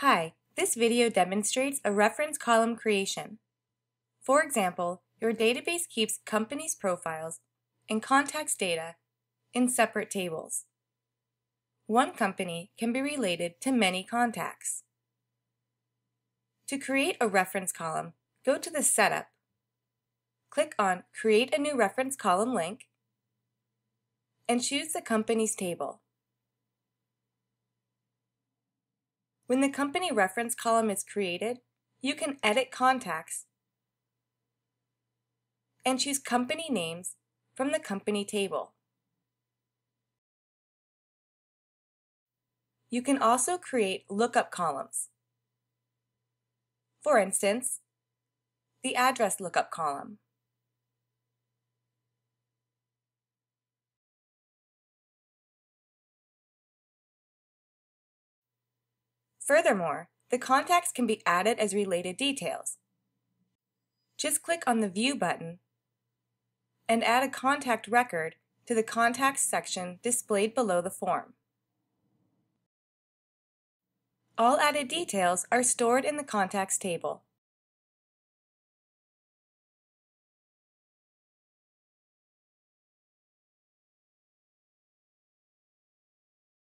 Hi, this video demonstrates a reference column creation. For example, your database keeps companies' profiles and contacts data in separate tables. One company can be related to many contacts. To create a reference column, go to the Setup, click on Create a new reference column link, and choose the company's table. When the company reference column is created, you can edit contacts and choose company names from the company table. You can also create lookup columns. For instance, the address lookup column. Furthermore, the contacts can be added as related details. Just click on the View button and add a contact record to the Contacts section displayed below the form. All added details are stored in the Contacts table.